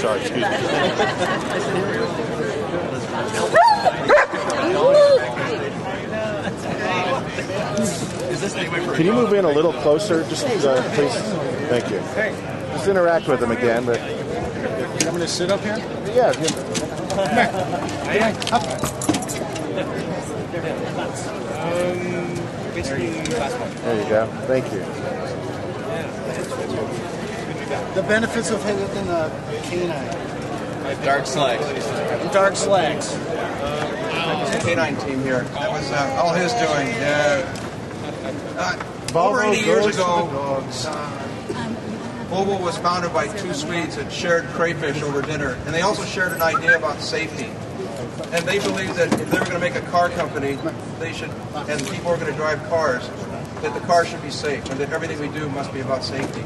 Sorry, excuse me. Can you move in a little closer, just uh, please? Thank you. Just interact with them again, but I'm going to sit up here. yeah. you- There you go. Thank you. The benefits of having a canine. Dark slacks. Dark slacks. Canine team here. That was uh, all his doing. Uh, uh, over 80 years ago, the dogs. Volvo was founded by two Swedes that shared crayfish over dinner, and they also shared an idea about safety. And they believed that if they were going to make a car company, they should, and people were going to drive cars, that the car should be safe, and that everything we do must be about safety.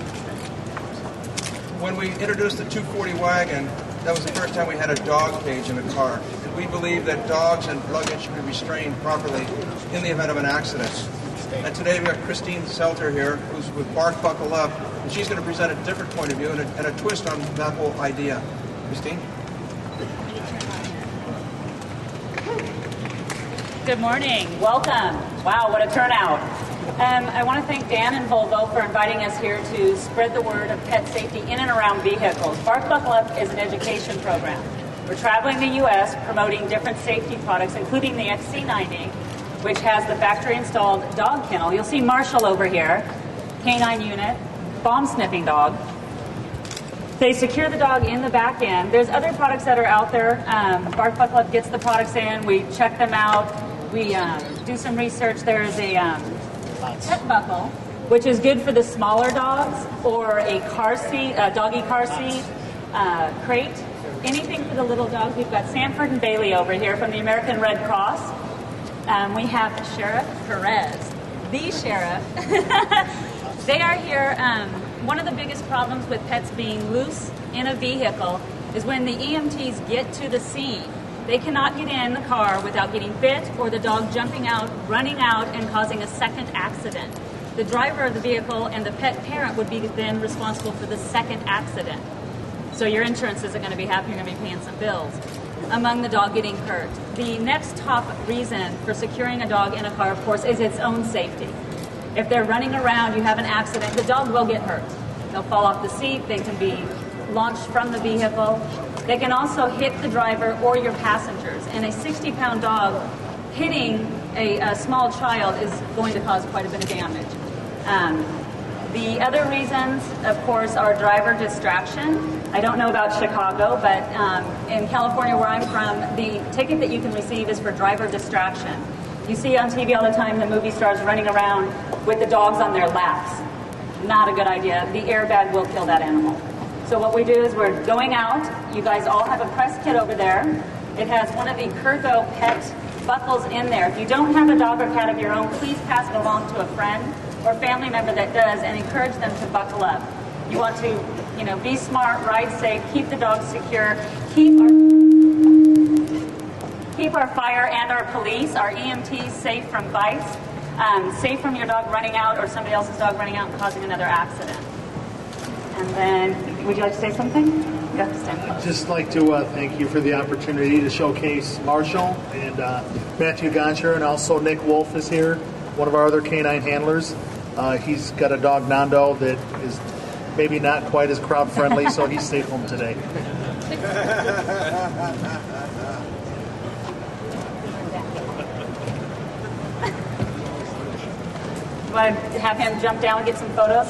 When we introduced the 240 wagon, that was the first time we had a dog cage in a car. And we believe that dogs and luggage should be restrained properly in the event of an accident. And today we've got Christine Selter here, who's with Bark Buckle Up, and she's going to present a different point of view and a, and a twist on that whole idea. Christine? Good morning. Welcome. Wow, what a turnout. Um, I want to thank Dan and Volvo for inviting us here to spread the word of pet safety in and around vehicles. Bark Buckle Up is an education program. We're traveling the U.S. promoting different safety products, including the XC90, which has the factory installed dog kennel. You'll see Marshall over here, canine unit, bomb sniffing dog. They secure the dog in the back end. There's other products that are out there. Um, Bark Buckle Up gets the products in. We check them out. We um, do some research. There's a um, pet buckle, which is good for the smaller dogs, or a car seat, a doggy car seat, uh, crate, anything for the little dogs. We've got Sanford and Bailey over here from the American Red Cross. Um, we have Sheriff Perez, the sheriff. they are here. Um, one of the biggest problems with pets being loose in a vehicle is when the EMTs get to the scene. They cannot get in the car without getting bit or the dog jumping out, running out, and causing a second accident. The driver of the vehicle and the pet parent would be then responsible for the second accident. So your insurance isn't going to be happy, you're going to be paying some bills. Among the dog getting hurt. The next top reason for securing a dog in a car, of course, is its own safety. If they're running around, you have an accident, the dog will get hurt. They'll fall off the seat, they can be launched from the vehicle. They can also hit the driver or your passengers. And a 60 pound dog hitting a, a small child is going to cause quite a bit of damage. Um, the other reasons, of course, are driver distraction. I don't know about Chicago, but um, in California, where I'm from, the ticket that you can receive is for driver distraction. You see on TV all the time the movie stars running around with the dogs on their laps. Not a good idea. The airbag will kill that animal. So what we do is we're going out. You guys all have a press kit over there. It has one of the Kurgo pet buckles in there. If you don't have a dog or cat of your own, please pass it along to a friend or family member that does and encourage them to buckle up. You want to, you know, be smart, ride safe, keep the dog secure, keep our keep our fire and our police, our EMTs safe from bites, um, safe from your dog running out or somebody else's dog running out and causing another accident. And then, would you like to say something? Go, Stan. just like to uh, thank you for the opportunity to showcase Marshall and uh, Matthew Goncher, and also Nick Wolf is here, one of our other canine handlers. Uh, he's got a dog Nando that is maybe not quite as crowd friendly, so he stayed home today. Want to have him jump down and get some photos?